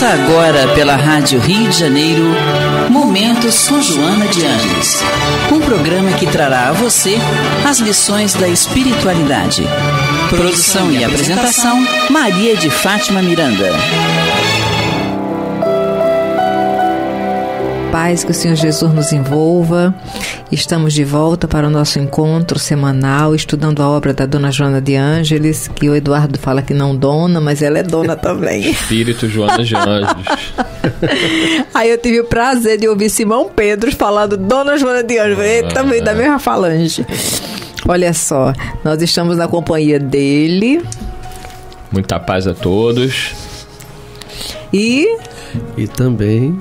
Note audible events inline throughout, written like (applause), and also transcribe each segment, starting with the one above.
Começa agora pela Rádio Rio de Janeiro, Momentos com Joana de Ângeles. Um programa que trará a você as lições da espiritualidade. Produção e apresentação, Maria de Fátima Miranda. Paz, que o Senhor Jesus nos envolva. Estamos de volta para o nosso encontro semanal, estudando a obra da Dona Joana de Ângeles, que o Eduardo fala que não dona, mas ela é dona também. Espírito Joana de Ângeles. (laughs) Aí eu tive o prazer de ouvir Simão Pedro falando Dona Joana de Ângeles, ele ah, também é. da mesma falange. Olha só, nós estamos na companhia dele. Muita paz a todos. E e também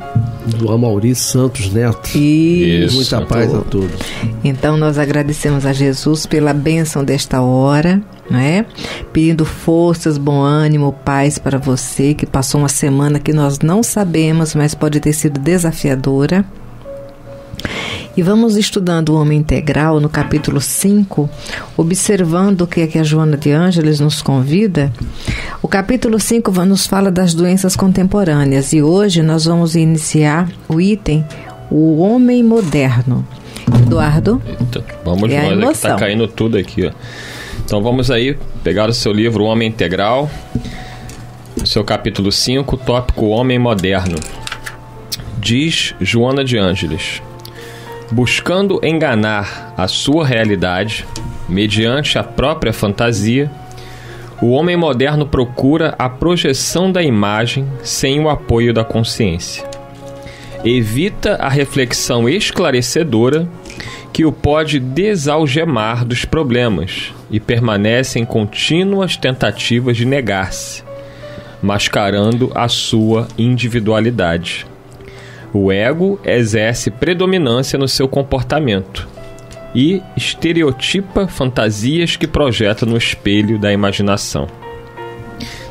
do Amauri Santos Neto. Isso. Muita paz a todos. Então nós agradecemos a Jesus pela bênção desta hora, né? Pedindo forças, bom ânimo, paz para você que passou uma semana que nós não sabemos, mas pode ter sido desafiadora. E vamos estudando o Homem Integral no capítulo 5, observando o que é que a Joana de Ângeles nos convida. O capítulo 5 nos fala das doenças contemporâneas e hoje nós vamos iniciar o item O Homem Moderno. Eduardo. Eita, vamos é nós, está caindo tudo aqui. Ó. Então vamos aí pegar o seu livro O Homem Integral, seu capítulo 5, tópico Homem Moderno. Diz Joana de Ângeles buscando enganar a sua realidade mediante a própria fantasia, o homem moderno procura a projeção da imagem sem o apoio da consciência. Evita a reflexão esclarecedora que o pode desalgemar dos problemas e permanece em contínuas tentativas de negar-se, mascarando a sua individualidade. O ego exerce predominância no seu comportamento e estereotipa fantasias que projeta no espelho da imaginação.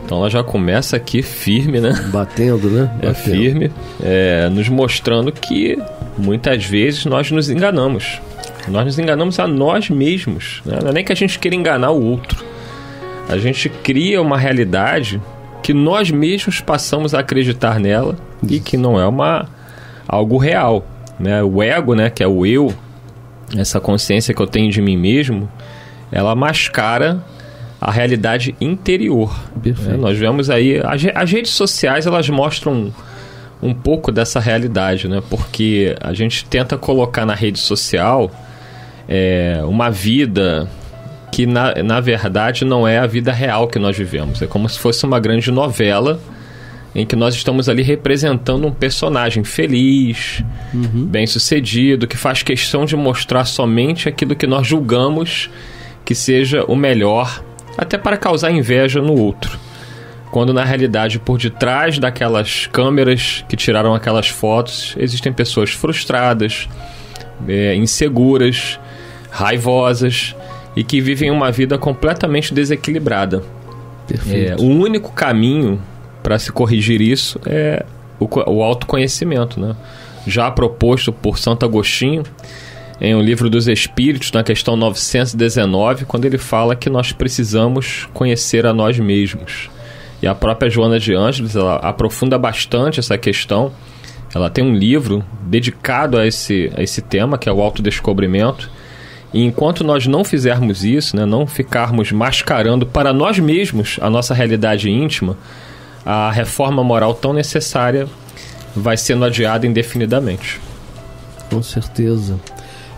Então ela já começa aqui firme, né? Batendo, né? É Batendo. firme, é, nos mostrando que muitas vezes nós nos enganamos. Nós nos enganamos a nós mesmos. Né? Não é nem que a gente queira enganar o outro. A gente cria uma realidade que nós mesmos passamos a acreditar nela e que não é uma algo real. Né? O ego, né, que é o eu, essa consciência que eu tenho de mim mesmo, ela mascara a realidade interior. Né? Nós vemos aí as, as, redes sociais elas mostram um pouco dessa realidade, né? Porque a gente tenta colocar na rede social é, uma vida que na, na verdade não é a vida real que nós vivemos. É como se fosse uma grande novela em que nós estamos ali representando um personagem feliz, uhum. bem-sucedido, que faz questão de mostrar somente aquilo que nós julgamos que seja o melhor, até para causar inveja no outro. Quando na realidade, por detrás daquelas câmeras que tiraram aquelas fotos, existem pessoas frustradas, é, inseguras, raivosas e que vivem uma vida completamente desequilibrada. É, o único caminho para se corrigir isso é o, o autoconhecimento, né? Já proposto por Santo Agostinho em O Livro dos Espíritos, na questão 919, quando ele fala que nós precisamos conhecer a nós mesmos. E a própria Joana de Ângeles, ela aprofunda bastante essa questão. Ela tem um livro dedicado a esse, a esse tema, que é o autodescobrimento. E enquanto nós não fizermos isso, né, não ficarmos mascarando para nós mesmos a nossa realidade íntima, a reforma moral tão necessária vai sendo adiada indefinidamente. Com certeza.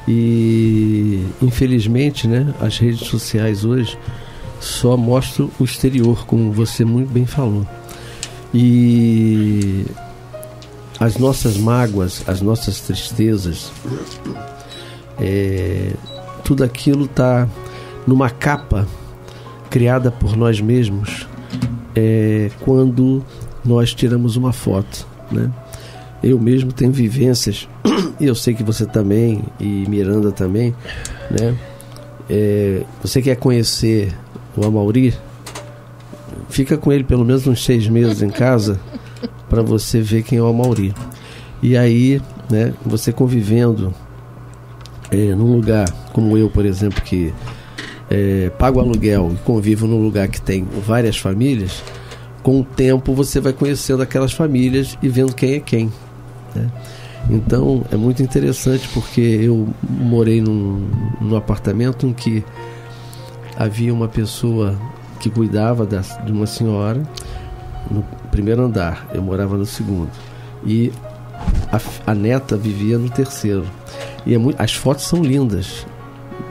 E infelizmente, né, as redes sociais hoje só mostram o exterior, como você muito bem falou. E as nossas mágoas, as nossas tristezas, é, tudo aquilo está numa capa criada por nós mesmos é, quando nós tiramos uma foto, né? Eu mesmo tenho vivências, (clears throat) e eu sei que você também, e Miranda também, né? É, você quer conhecer o Amauri? Fica com ele pelo menos uns seis meses em casa (laughs) para você ver quem é o Amauri. E aí, né, você convivendo é, num lugar como eu, por exemplo, que é, pago aluguel e convivo num lugar que tem várias famílias, com o tempo você vai conhecendo aquelas famílias e vendo quem é quem. Né? Então é muito interessante porque eu morei num, num apartamento em que havia uma pessoa que cuidava da, de uma senhora no primeiro andar, eu morava no segundo. E a, a neta vivia no terceiro. E é muito, as fotos são lindas.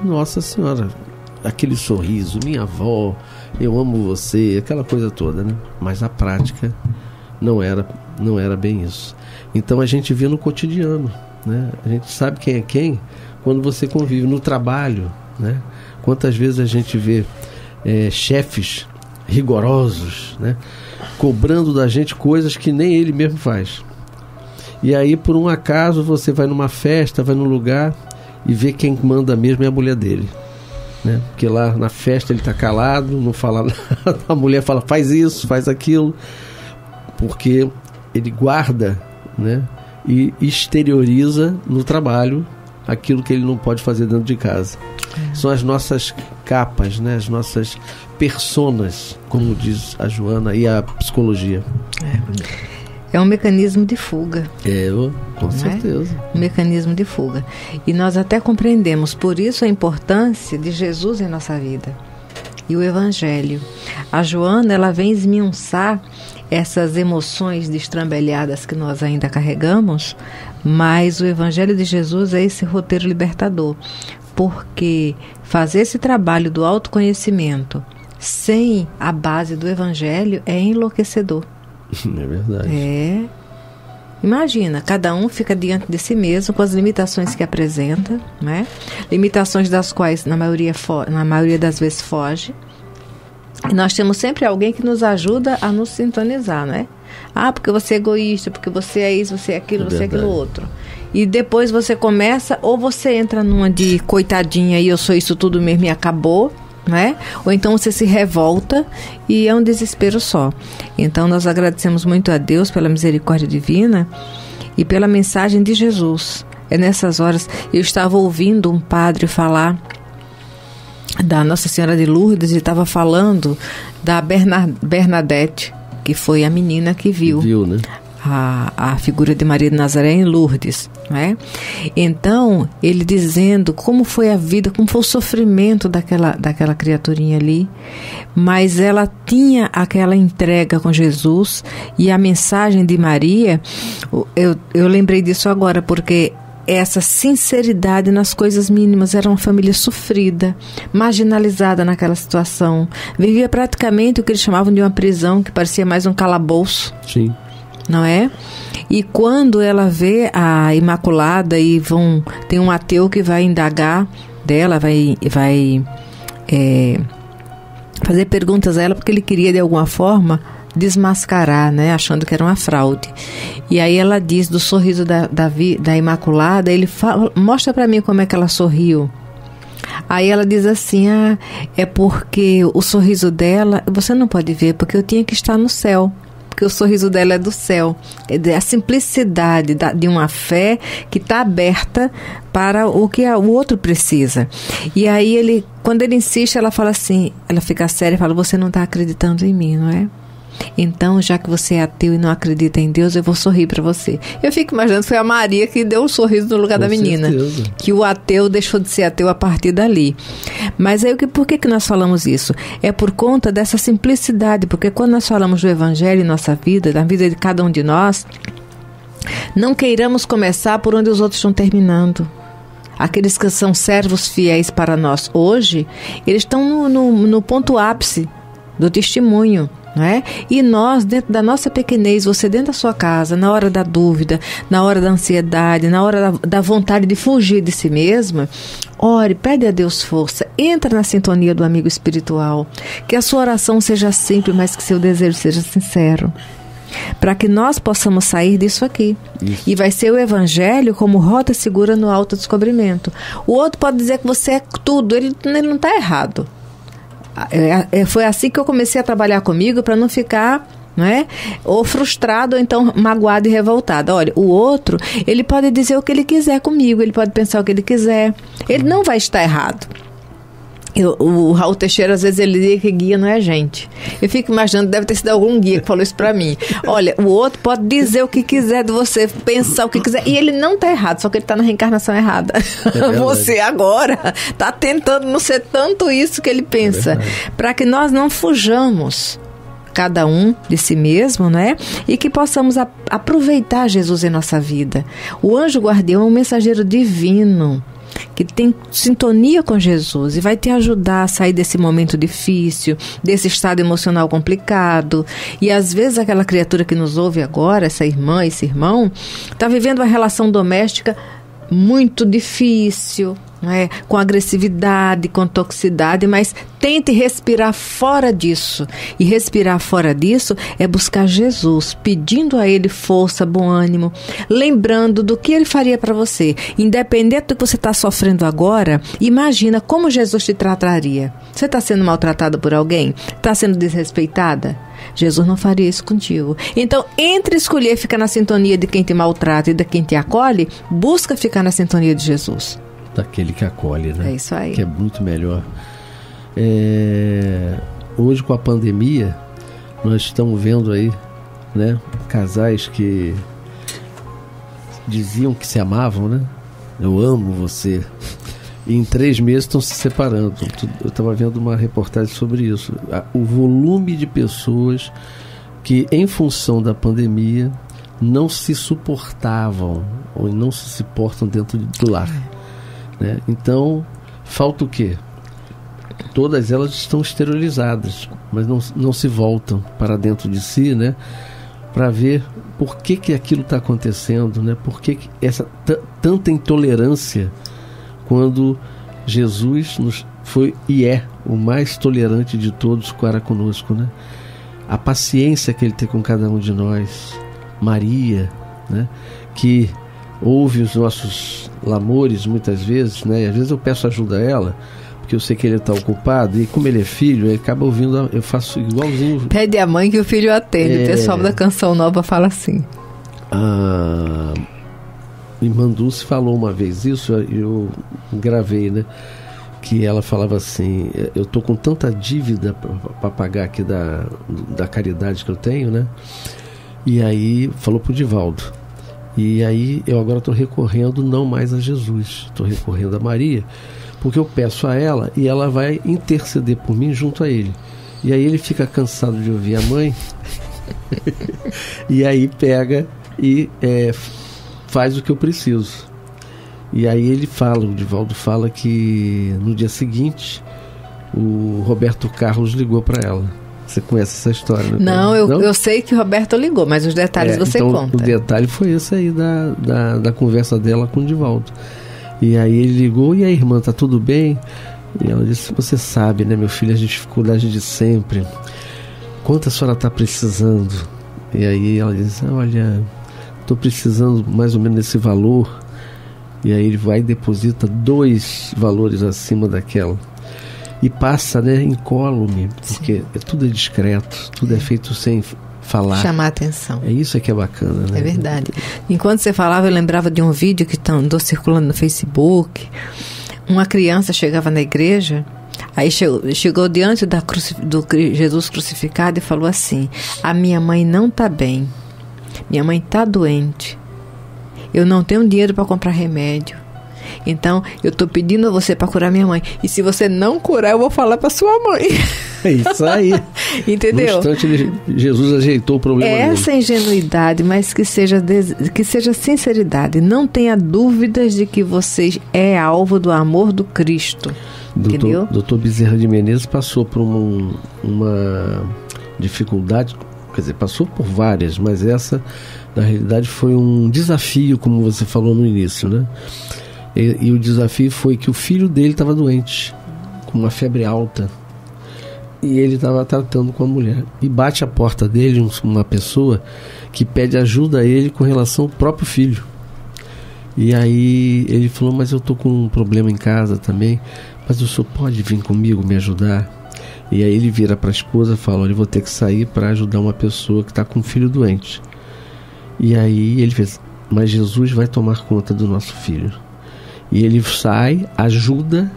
Nossa Senhora, aquele sorriso, minha avó, eu amo você, aquela coisa toda, né? Mas a prática não era, não era bem isso. Então a gente vê no cotidiano, né? A gente sabe quem é quem quando você convive no trabalho, né? Quantas vezes a gente vê é, chefes rigorosos, né? Cobrando da gente coisas que nem ele mesmo faz. E aí, por um acaso, você vai numa festa, vai num lugar e vê quem manda mesmo é a mulher dele. Né? Porque lá na festa ele está calado, não fala (laughs) nada. A mulher fala, faz isso, faz aquilo. Porque ele guarda né? e exterioriza no trabalho aquilo que ele não pode fazer dentro de casa. É. São as nossas capas, né? as nossas personas, como diz a Joana e a psicologia. É. É um mecanismo de fuga. É, com é? certeza. É? Um mecanismo de fuga. E nós até compreendemos por isso a importância de Jesus em nossa vida e o Evangelho. A Joana ela vem esmiuçar essas emoções destrambelhadas que nós ainda carregamos, mas o Evangelho de Jesus é esse roteiro libertador, porque fazer esse trabalho do autoconhecimento sem a base do Evangelho é enlouquecedor. (laughs) É verdade. É. Imagina, cada um fica diante de si mesmo com as limitações que apresenta, né? Limitações das quais na maioria, na maioria das vezes foge. E nós temos sempre alguém que nos ajuda a nos sintonizar, né? Ah, porque você é egoísta, porque você é isso, você é aquilo, é você é aquilo outro. E depois você começa, ou você entra numa de coitadinha e eu sou isso tudo mesmo e acabou, né? Ou então você se revolta e é um desespero só. Então nós agradecemos muito a Deus pela misericórdia divina e pela mensagem de Jesus. É nessas horas eu estava ouvindo um padre falar da Nossa Senhora de Lourdes e estava falando da Bernadette, que foi a menina que viu, viu né? A, a figura de Maria de Nazaré em Lourdes. Né? Então, ele dizendo como foi a vida, como foi o sofrimento daquela, daquela criaturinha ali, mas ela tinha aquela entrega com Jesus e a mensagem de Maria, eu, eu lembrei disso agora, porque essa sinceridade nas coisas mínimas. Era uma família sofrida, marginalizada naquela situação. Vivia praticamente o que eles chamavam de uma prisão, que parecia mais um calabouço. Sim não é? E quando ela vê a Imaculada e vão tem um ateu que vai indagar dela, vai vai é, fazer perguntas a ela porque ele queria de alguma forma desmascarar, né, achando que era uma fraude. E aí ela diz do sorriso da, da, da Imaculada, ele fala, mostra para mim como é que ela sorriu. Aí ela diz assim: ah, é porque o sorriso dela você não pode ver, porque eu tinha que estar no céu porque o sorriso dela é do céu. É a simplicidade de uma fé que está aberta para o que o outro precisa. E aí ele, quando ele insiste, ela fala assim, ela fica séria e fala: "Você não está acreditando em mim, não é?" Então, já que você é ateu e não acredita em Deus, eu vou sorrir para você. Eu fico imaginando foi a Maria que deu o um sorriso no lugar Com da menina. Certeza. Que o ateu deixou de ser ateu a partir dali. Mas aí, por que, que nós falamos isso? É por conta dessa simplicidade, porque quando nós falamos do Evangelho em nossa vida, na vida de cada um de nós, não queiramos começar por onde os outros estão terminando aqueles que são servos fiéis para nós hoje, eles estão no, no, no ponto ápice do testemunho. É? E nós, dentro da nossa pequenez, você dentro da sua casa, na hora da dúvida, na hora da ansiedade, na hora da, da vontade de fugir de si mesma, ore, pede a Deus força, entra na sintonia do amigo espiritual, que a sua oração seja simples, mas que seu desejo seja sincero para que nós possamos sair disso aqui. Isso. E vai ser o evangelho como rota segura no autodescobrimento. O outro pode dizer que você é tudo, ele, ele não está errado. É, é, foi assim que eu comecei a trabalhar comigo para não ficar não é? Ou frustrado, ou então magoado e revoltado. Olha, o outro, ele pode dizer o que ele quiser comigo, ele pode pensar o que ele quiser. Ele não vai estar errado. Eu, o Raul Teixeira, às vezes, ele diz que guia não é gente. Eu fico imaginando, deve ter sido algum guia que falou isso pra mim. Olha, o outro pode dizer o que quiser de você, pensar o que quiser. E ele não tá errado, só que ele tá na reencarnação errada. É (laughs) você agora tá tentando não ser tanto isso que ele pensa. É para que nós não fujamos cada um de si mesmo, né? E que possamos aproveitar Jesus em nossa vida. O anjo guardião é um mensageiro divino que tem sintonia com Jesus e vai te ajudar a sair desse momento difícil, desse estado emocional complicado. E às vezes aquela criatura que nos ouve agora, essa irmã, esse irmão, está vivendo uma relação doméstica muito difícil, é? com agressividade, com toxicidade, mas tente respirar fora disso. E respirar fora disso é buscar Jesus, pedindo a Ele força, bom ânimo, lembrando do que Ele faria para você. Independente do que você está sofrendo agora, imagina como Jesus te trataria. Você está sendo maltratada por alguém? Está sendo desrespeitada? Jesus não faria isso contigo. Então, entre escolher ficar na sintonia de quem te maltrata e de quem te acolhe, busca ficar na sintonia de Jesus daquele que acolhe, né? É isso aí. Que é muito melhor. É... Hoje, com a pandemia, nós estamos vendo aí, né? Casais que diziam que se amavam, né? Eu amo você. E em três meses estão se separando. Eu estava vendo uma reportagem sobre isso. O volume de pessoas que, em função da pandemia, não se suportavam ou não se suportam dentro do lar. Né? Então, falta o quê? Todas elas estão esterilizadas, mas não, não se voltam para dentro de si, né? Para ver por que, que aquilo está acontecendo, né? Por que, que essa tanta intolerância quando Jesus nos foi e é o mais tolerante de todos para conosco, né? A paciência que ele tem com cada um de nós, Maria, né? Que ouve os nossos lamores muitas vezes, né? E às vezes eu peço ajuda a ela, porque eu sei que ele está ocupado, e como ele é filho, ele acaba ouvindo, eu faço igualzinho. Pede a mãe que o filho atende. É... O pessoal da Canção Nova fala assim. A irmã Dulce falou uma vez isso, eu gravei, né? Que ela falava assim: Eu tô com tanta dívida para pagar aqui da, da caridade que eu tenho, né? E aí falou pro Divaldo e aí eu agora estou recorrendo não mais a Jesus, estou recorrendo a Maria, porque eu peço a ela e ela vai interceder por mim junto a ele. E aí ele fica cansado de ouvir a mãe, (laughs) e aí pega e é, faz o que eu preciso. E aí ele fala, o Divaldo fala que no dia seguinte o Roberto Carlos ligou para ela você conhece essa história, né? Não, eu, Não? eu sei que o Roberto ligou, mas os detalhes é, você então, conta. O detalhe foi esse aí da, da, da conversa dela com o Divaldo. E aí ele ligou, e a irmã, tá tudo bem? E ela disse, você sabe, né, meu filho, as dificuldades de sempre. Quanto a senhora está precisando? E aí ela disse, olha, estou precisando mais ou menos desse valor. E aí ele vai e deposita dois valores acima daquela e passa né, incólume, porque é tudo é discreto, tudo é, feito sem falar. Chamar atenção. É isso que é bacana, né? É verdade. Enquanto você falava, eu lembrava de um vídeo que andou circulando no Facebook. Uma criança chegava na igreja, aí chegou, chegou diante da cruci, do Jesus crucificado e falou assim: A minha mãe não está bem, minha mãe está doente, eu não tenho dinheiro para comprar remédio. Então, eu tô pedindo a você para curar minha mãe. E se você não curar, eu vou falar para sua mãe. É isso aí. (laughs) Entendeu? No instante, Jesus ajeitou o problema Essa dele. ingenuidade, mas que seja, que seja sinceridade. Não tenha dúvidas de que você é alvo do amor do Cristo. Doutor, entendeu? Doutor Bezerra de Menezes passou por uma, uma dificuldade, quer dizer, passou por várias, mas essa, na realidade, foi um desafio, como você falou no início, né? E, e o desafio foi que o filho dele estava doente, com uma febre alta. E ele estava tratando com a mulher. E bate a porta dele uma pessoa que pede ajuda a ele com relação ao próprio filho. E aí ele falou: Mas eu tô com um problema em casa também. Mas o senhor pode vir comigo me ajudar? E aí ele vira para a esposa e fala: Olha, eu vou ter que sair para ajudar uma pessoa que está com um filho doente. E aí ele fez: Mas Jesus vai tomar conta do nosso filho. E ele sai, ajuda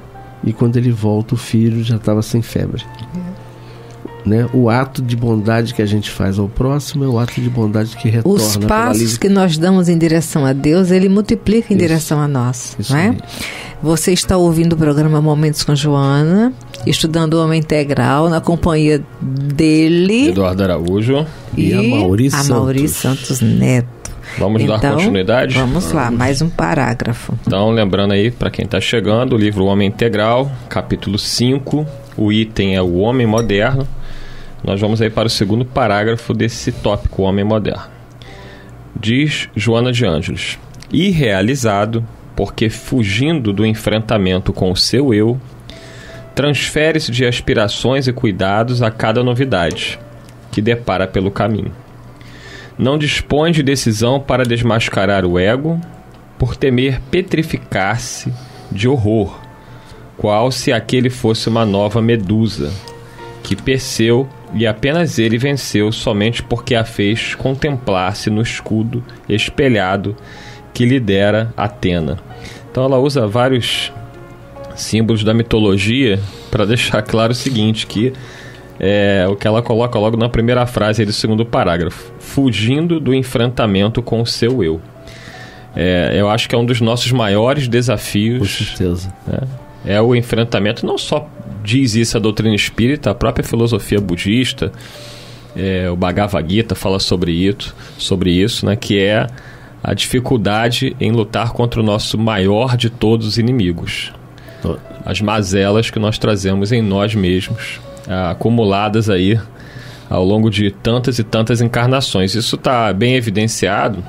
e quando ele volta, o filho já estava sem febre. Né? O ato de bondade que a gente faz ao próximo é o ato de bondade que retorna. Os passos que nós damos em direção a Deus, Ele multiplica em Isso. direção a nós. Isso não é? Você está ouvindo o programa Momentos com Joana, estudando o Homem Integral na companhia dele Eduardo Araújo. E a Mauri a Mauri Santos. Santos Neto. Vamos dar Então, continuidade? Vamos lá, mais um parágrafo. Então, lembrando aí, para quem está chegando, o livro Homem Integral, capítulo 5, o item é o Homem Moderno. Nós vamos aí para o segundo parágrafo desse tópico, o Homem Moderno. Diz Joana de Ângeles: Irrealizado, porque fugindo do enfrentamento com o seu eu, transfere-se de aspirações e cuidados a cada novidade que depara pelo caminho. Não dispõe de decisão para desmascarar o ego, por temer petrificar-se de horror, qual se aquele fosse uma nova medusa, que Perseu e apenas ele venceu somente porque a fez contemplar-se no escudo espelhado que lhe dera Atena. Então ela usa vários símbolos da mitologia para deixar claro o seguinte, que é o que ela coloca logo na primeira frase do segundo parágrafo, fugindo do enfrentamento com o seu eu. É, eu acho que é um dos nossos maiores Com desafios certeza. é o enfrentamento, não só diz isso a doutrina espírita, a própria filosofia budista, é, o Bhagavad Gita fala sobre isso, sobre isso, né, que é a dificuldade em lutar contra o nosso maior de todos os inimigos, as mazelas que nós trazemos em nós mesmos, ah, acumuladas aí ao longo de tantas e tantas encarnações. Isso está bem evidenciado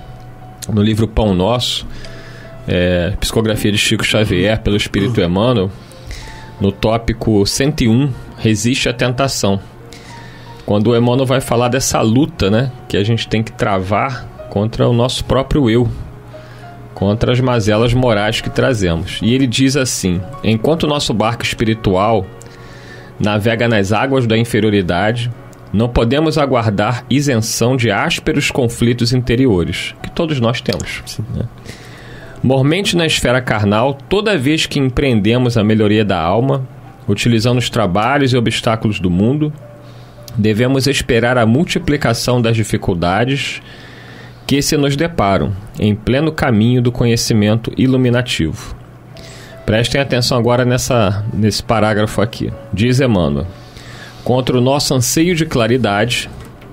no livro Pão Nosso, é, psicografia de Chico Xavier pelo Espírito Emmanuel, no tópico 101, Resiste à Tentação. Quando o Emmanuel vai falar dessa luta né, que a gente tem que travar contra o nosso próprio eu, contra as mazelas morais que trazemos. E ele diz assim: enquanto o nosso barco espiritual navega nas águas da inferioridade, não podemos aguardar isenção de ásperos conflitos interiores, que todos nós temos. né? Mormente na esfera carnal, toda vez que empreendemos a melhoria da alma, utilizando os trabalhos e obstáculos do mundo, devemos esperar a multiplicação das dificuldades que se nos deparam em pleno caminho do conhecimento iluminativo. Prestem atenção agora nessa, nesse parágrafo aqui. Diz Emmanuel: Contra o nosso anseio de claridade,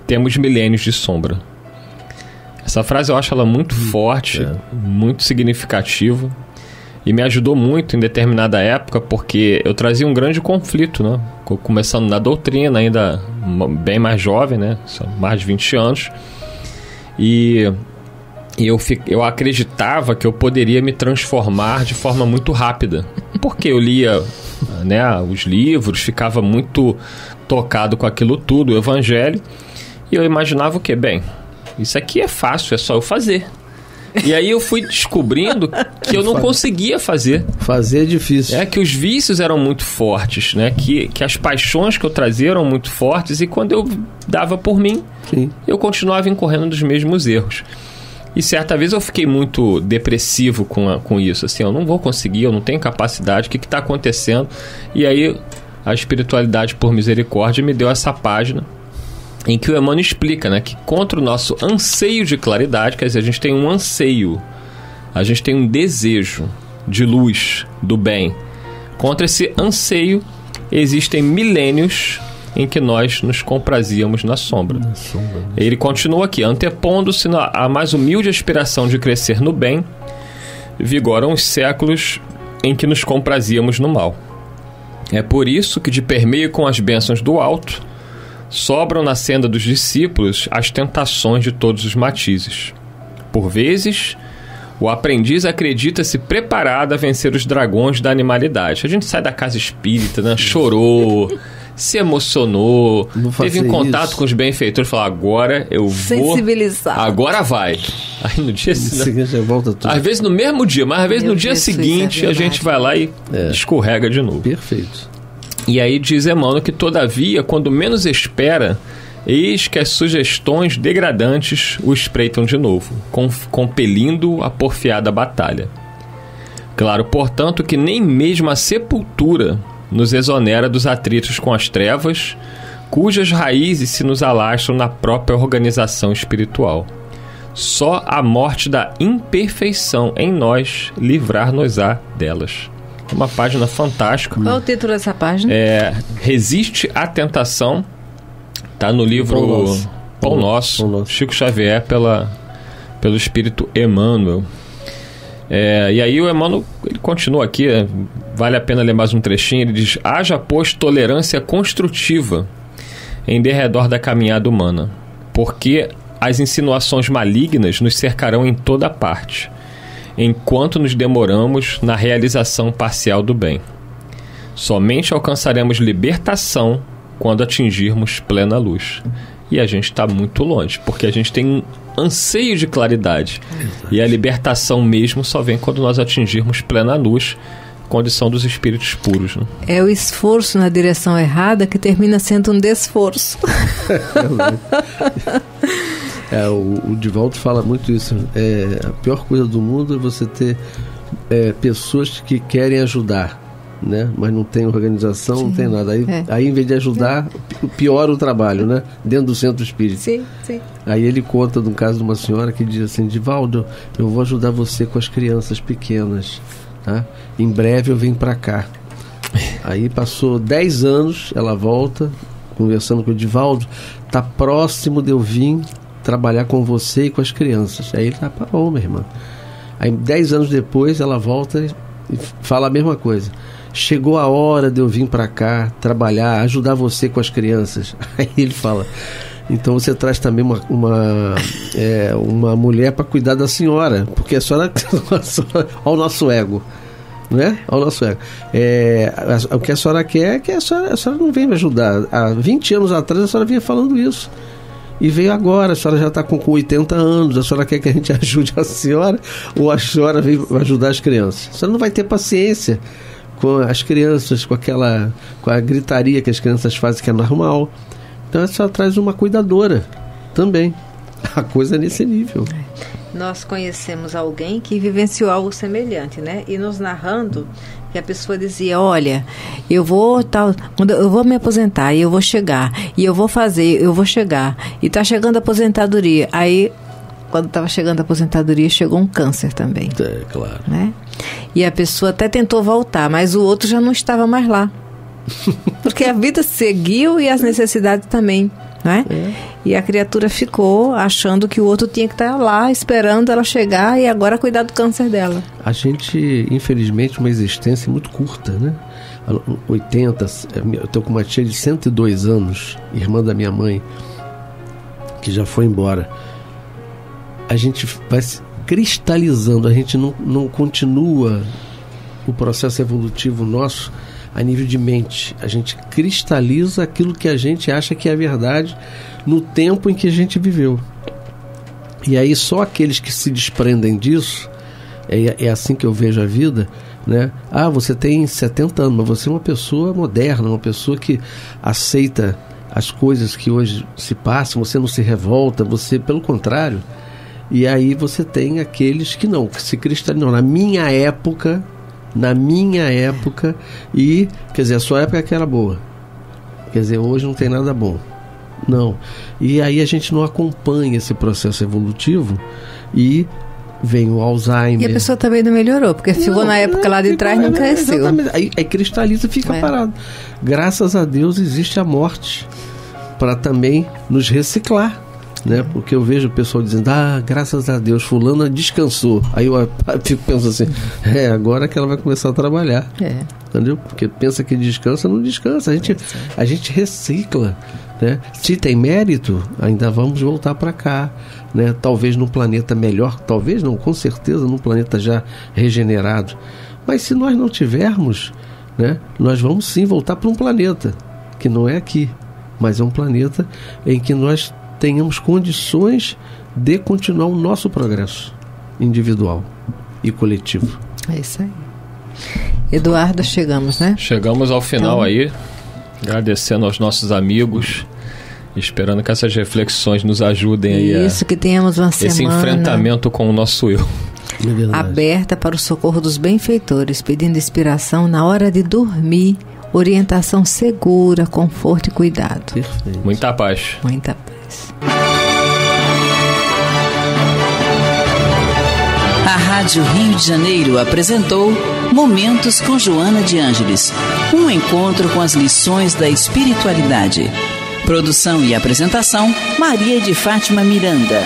temos milênios de sombra. Essa frase eu acho ela muito forte, muito significativa e me ajudou muito em determinada época porque eu trazia um grande conflito, né? Co- Começando na doutrina, ainda bem mais jovem, né? Mais de 20 anos. E, eu, eu acreditava que eu poderia me transformar de forma muito rápida. Porque eu lia né, os livros, ficava muito tocado com aquilo tudo, o evangelho. E eu imaginava o quê? Bem, isso aqui é fácil, é só eu fazer. E aí eu fui descobrindo que eu não conseguia fazer. Fazer é difícil. É que os vícios eram muito fortes, né? Que, que as paixões que eu trazia eram muito fortes e quando eu dava por mim, Sim. eu continuava incorrendo dos mesmos erros. E certa vez eu fiquei muito depressivo com, a- com isso, assim, eu não vou conseguir, eu não tenho capacidade, o que está acontecendo? E aí a espiritualidade, por misericórdia, me deu essa página em que o Emmanuel explica, né, que contra o nosso anseio de claridade, quer dizer, a gente tem um anseio, a gente tem um desejo de luz, do bem. Contra esse anseio, existem milênios em que nós nos comprazíamos na sombra. Ele continua aqui, antepondo-se na- à mais humilde aspiração de crescer no bem, vigoram os séculos em que nos comprazíamos no mal. É por isso que, de permeio com as bênçãos do alto, sobram na senda dos discípulos as tentações de todos os matizes. Por vezes, o aprendiz acredita-se preparado a vencer os dragões da animalidade. A gente sai da casa espírita, né? chorou, (laughs) se emocionou, teve em contato isso. com os benfeitores e falou: agora eu vou. Sensibilizar. Agora vai. (laughs) Aí no dia seguinte. seguinte, volta tudo. Às vezes no mesmo dia, mas às vezes Meu no dia é seguinte a verdade. gente vai lá e É. escorrega de novo. Perfeito. E aí diz Emmanuel que, todavia, quando menos espera, eis que as sugestões degradantes o espreitam de novo, com- compelindo-o a porfiada batalha. Claro, portanto, que nem mesmo a sepultura nos exonera dos atritos com as trevas, cujas raízes se nos alastram na própria organização espiritual. Só a morte da imperfeição em nós livrar-nos-á delas. Uma página fantástica. Qual o título dessa página? É Resiste à Tentação. Tá no livro Pão Nosso. Pão Nosso, Pão Nosso. Chico Xavier pela, pelo Espírito Emmanuel. É, e aí o Emmanuel ele continua aqui, é, vale a pena ler mais um trechinho. Ele diz: Haja, pois, tolerância construtiva em derredor da caminhada humana, porque as insinuações malignas nos cercarão em toda parte, enquanto nos demoramos na realização parcial do bem. Somente alcançaremos libertação quando atingirmos plena luz. E a gente está muito longe, porque a gente tem um anseio de claridade. E a libertação mesmo só vem quando nós atingirmos plena luz, condição dos espíritos puros. Né? É o esforço na direção errada que termina sendo um desforço. (laughs) (laughs) É, o, o Divaldo fala muito isso. É, a pior coisa do mundo é você ter é, pessoas que querem ajudar, né? Mas não tem organização, não tem nada. Aí, É. aí em vez de ajudar, pi- piora o trabalho, né? Dentro do centro espírita. Sim, sim. Aí ele conta de um caso de uma senhora que diz assim: Divaldo, eu vou ajudar você com as crianças pequenas, tá? Em breve eu venho para cá. Aí passou 10 anos, ela volta, conversando com o Divaldo, tá próximo de eu vir trabalhar com você e com as crianças. Aí ele tá, parou, minha irmã. Aí 10 anos depois ela volta e fala a mesma coisa. Chegou a hora de eu vir para cá trabalhar, ajudar você com as crianças. (laughs) Aí ele fala: então você traz também uma, uma, é, uma mulher para cuidar da senhora, porque a senhora. (laughs) Olha o nosso ego. Né? Olha o nosso ego. É, a- o que a senhora quer é que a senhora, a senhora não vem me ajudar. Há 20 anos atrás a senhora vinha falando isso. E veio agora, a senhora já está com, com 80 anos, a senhora quer que a gente (laughs) ajude a senhora ou a senhora veio ajudar as crianças? A senhora não vai ter paciência com as crianças, com aquela com a gritaria que as crianças fazem que é normal. Então a senhora traz uma cuidadora também. (laughs) A coisa é nesse nível. Nós conhecemos alguém que vivenciou algo semelhante, né? E nos narrando que a pessoa dizia, olha, eu vou tal, eu vou me aposentar e eu vou chegar e eu vou fazer, eu vou chegar e tá chegando a aposentadoria. Aí quando estava chegando a aposentadoria chegou um câncer também, É, claro. né? E a pessoa até tentou voltar, mas o outro já não estava mais lá. (laughs) Porque a vida seguiu e as necessidades também, né? E a criatura ficou achando que o outro tinha que estar lá esperando ela chegar e agora cuidar do câncer dela. A gente, infelizmente, uma existência muito curta, né? 80, eu tô com uma tia de 102 anos, irmã da minha mãe, que já foi embora. A gente vai se cristalizando, a gente não, não continua o processo evolutivo nosso a nível de mente. A gente cristaliza aquilo que a gente acha que é verdade no tempo em que a gente viveu. E aí só aqueles que se desprendem disso, é, é assim que eu vejo a vida, né? Ah, você tem 70 anos, mas você é uma pessoa moderna, uma pessoa que aceita as coisas que hoje se passam, você não se revolta, você, pelo contrário. E aí você tem aqueles que não, que se cristalizam. Na minha época, na minha época, e, quer dizer, a sua época é que era boa. Quer dizer, hoje não tem nada bom. Não. E aí a gente não acompanha esse processo evolutivo e vem o Alzheimer. E a pessoa também não melhorou, porque ficou Não, na época lá de trás e não é, cresceu. exatamente. Aí, aí cristaliza e fica É. parado. Graças a Deus existe a morte para também nos reciclar. Né? Porque eu vejo o pessoal dizendo, ah, graças a Deus, fulana descansou. Aí (laughs) eu fico pensando assim, é, agora que ela vai começar a trabalhar. É. Entendeu? Porque pensa que descansa, não descansa. A gente, a gente recicla. Né? Se tem mérito, ainda vamos voltar para cá. Né? Talvez num planeta melhor, talvez não, com certeza num planeta já regenerado. Mas se nós não tivermos, né, nós vamos sim voltar para um planeta que não é aqui, mas é um planeta em que nós tenhamos condições de continuar o nosso progresso individual e coletivo. É isso aí. Eduardo, chegamos, né? Chegamos ao final Então- aí, agradecendo aos nossos amigos, esperando que essas reflexões nos ajudem aí a Isso, que tenhamos uma esse semana. enfrentamento com o nosso eu. É aberta para o socorro dos benfeitores, pedindo inspiração na hora de dormir, orientação segura, conforto e cuidado. Perfeito. Muita paz. Muita paz. A Rádio Rio de Janeiro apresentou Momentos com Joana de Ângeles um encontro com as lições da espiritualidade. Produção e apresentação: Maria de Fátima Miranda.